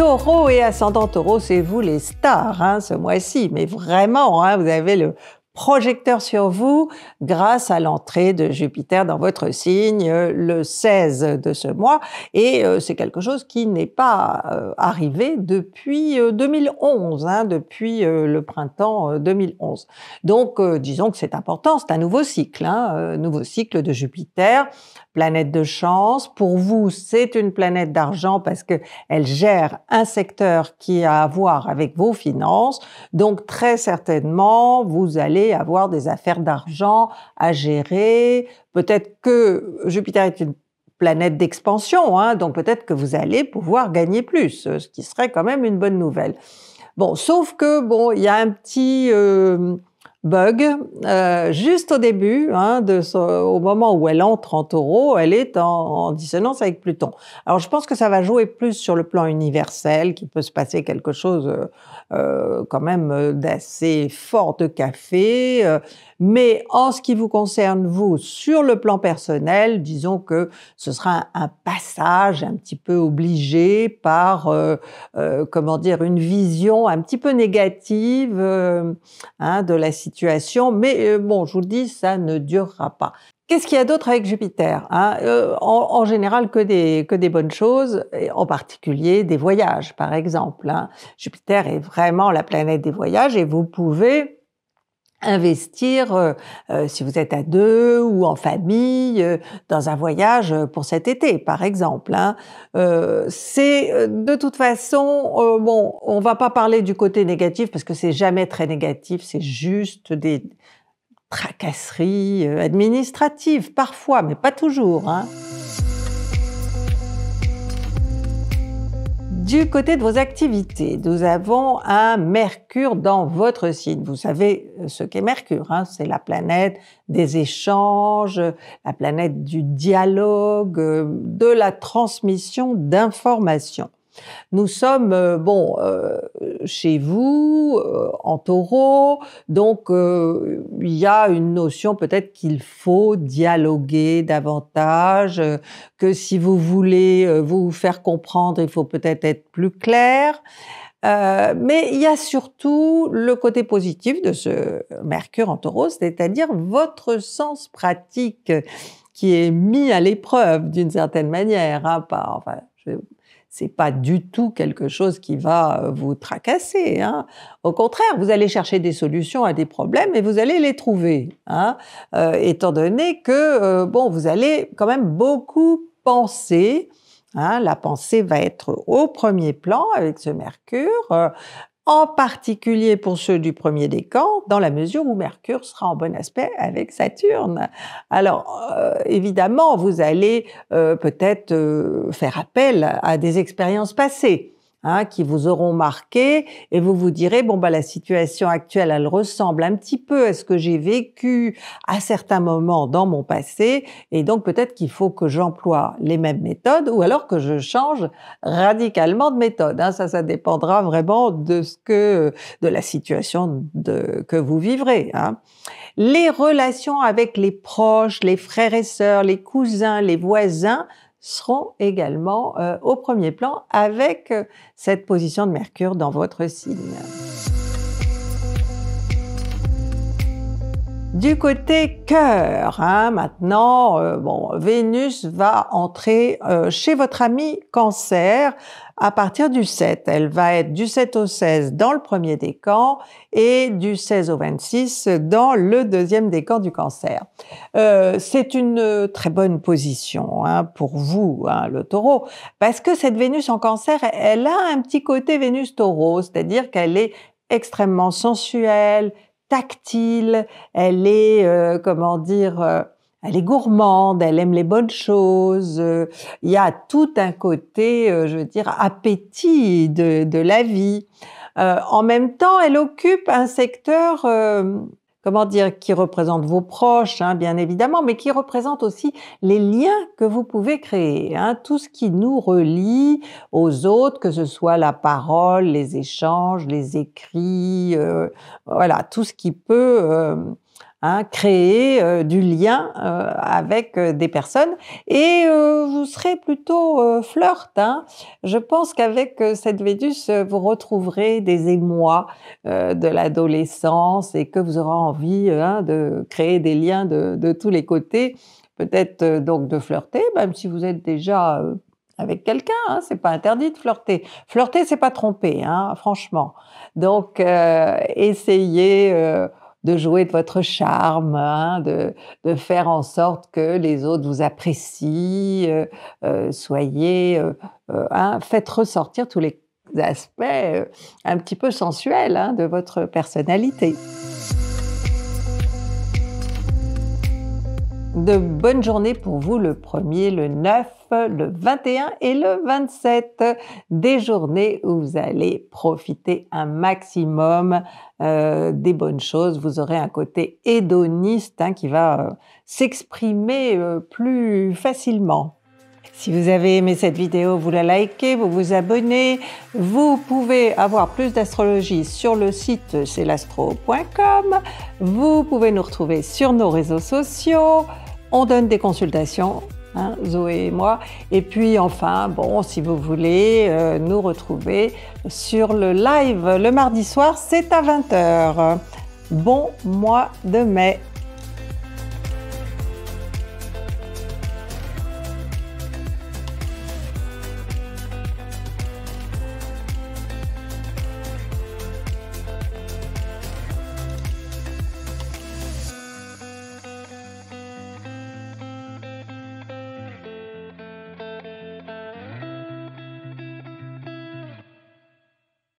Taureau et ascendant taureau, c'est vous les stars hein, ce mois-ci, mais vraiment, hein, vous avez le projecteur sur vous grâce à l'entrée de Jupiter dans votre signe euh, le 16 de ce mois. Et euh, c'est quelque chose qui n'est pas euh, arrivé depuis 2011, hein, depuis le printemps 2011. Donc, disons que c'est important, c'est un nouveau cycle, hein, nouveau cycle de Jupiter, planète de chance. Pour vous, c'est une planète d'argent parce que elle gère un secteur qui a à voir avec vos finances. Donc, très certainement, vous allez avoir des affaires d'argent à gérer. Peut-être que Jupiter est une planète d'expansion, hein, donc peut-être que vous allez pouvoir gagner plus, ce qui serait quand même une bonne nouvelle. Bon, sauf que bon, il y a un petit euh, bug euh, juste au début, hein, de au moment où elle entre en Taureau, elle est en, dissonance avec Pluton. Alors je pense que ça va jouer plus sur le plan universel, qu'il peut se passer quelque chose euh, euh, quand même d'assez fort de café. Mais en ce qui vous concerne, vous, sur le plan personnel, disons que ce sera un, passage un petit peu obligé par, comment dire, une vision un petit peu négative hein, de la situation. Mais bon, je vous le dis, ça ne durera pas. Qu'est-ce qu'il y a d'autre avec Jupiter hein? Euh, en, général, que des, que des bonnes choses, et en particulier des voyages, par exemple. Hein. Jupiter est vraiment la planète des voyages et vous pouvez investir, euh, euh, si vous êtes à deux ou en famille, dans un voyage pour cet été, par exemple. Hein. c'est de toute façon, bon, on va pas parler du côté négatif parce que c'est jamais très négatif, c'est juste des tracasseries euh, administratives, parfois, mais pas toujours. Hein. Du côté de vos activités, nous avons un Mercure dans votre signe. Vous savez euh, ce qu'est Mercure, hein c'est la planète des échanges, la planète du dialogue, euh, de la transmission d'informations. Nous sommes, euh, bon, chez vous, euh, en taureau, donc il y a une notion peut-être qu'il faut dialoguer davantage, que si vous voulez vous faire comprendre, il faut peut-être être plus clair. mais il y a surtout le côté positif de ce Mercure en taureau, c'est-à-dire votre sens pratique qui est mis à l'épreuve d'une certaine manière. Hein, c'est pas du tout quelque chose qui va euh, vous tracasser. Hein. Au contraire, vous allez chercher des solutions à des problèmes et vous allez les trouver, hein, euh, étant donné que euh, bon, vous allez quand même beaucoup penser. Hein, la pensée va être au premier plan avec ce Mercure en particulier pour ceux du premier décan, dans la mesure où Mercure sera en bon aspect avec Saturne. Alors, euh, évidemment, vous allez euh, peut-être euh, faire appel à des expériences passées. Hein, qui vous auront marqué et vous vous direz bon bah la situation actuelle elle ressemble un petit peu à ce que j'ai vécu à certains moments dans mon passé et donc peut-être qu'il faut que j'emploie les mêmes méthodes ou alors que je change radicalement de méthode. Hein. Ça, ça dépendra vraiment de ce que de la situation de, que vous vivrez. Hein. Les relations avec les proches, les frères et sœurs, les cousins, les voisins seront également euh, au premier plan avec euh, cette position de Mercure dans votre signe. Du côté cœur, hein, maintenant, euh, bon, Vénus va entrer chez votre ami Cancer à partir du 7. Elle va être du 7 au 16 dans le premier décan et du 16 au 26 dans le deuxième décan du cancer. Euh, c'est une très bonne position hein, pour vous, hein, le taureau, parce que cette Vénus en cancer, elle a un petit côté Vénus taureau, c'est-à-dire qu'elle est extrêmement sensuelle, tactile, elle est, euh, comment dire, euh, elle est gourmande, elle aime les bonnes choses. Euh, il y a tout un côté, je veux dire, appétit de, la vie. En même temps, elle occupe un secteur, comment dire, qui représente vos proches, hein, bien évidemment, mais qui représente aussi les liens que vous pouvez créer, hein, tout ce qui nous relie aux autres, que ce soit la parole, les échanges, les écrits, voilà, tout ce qui peut hein, créer euh, du lien euh, avec euh, des personnes et vous serez plutôt flirt. Hein. Je pense qu'avec cette Vénus, vous retrouverez des émois de l'adolescence et que vous aurez envie hein, de créer des liens de, tous les côtés. Peut-être donc de flirter, même si vous êtes déjà avec quelqu'un, hein, c'est pas interdit de flirter. Flirter, c'est pas tromper, hein, franchement. Donc, essayez de jouer de votre charme, hein, de, de, faire en sorte que les autres vous apprécient, euh, euh soyez, euh, hein, faites ressortir tous les aspects un petit peu sensuels hein, de votre personnalité. De bonnes journées pour vous le 1er, le 9, le 21 et le 27. Des journées où vous allez profiter un maximum euh, des bonnes choses. Vous aurez un côté hédoniste hein, qui va euh, s'exprimer euh, plus facilement. Si vous avez aimé cette vidéo, vous la likez, vous vous abonnez. Vous pouvez avoir plus d'astrologie sur le site celastro.com. Vous pouvez nous retrouver sur nos réseaux sociaux. On donne des consultations, hein, Zoé et moi. Et puis enfin, bon, si vous voulez euh, nous retrouver sur le live le mardi soir, c'est à 20h. Bon mois de mai.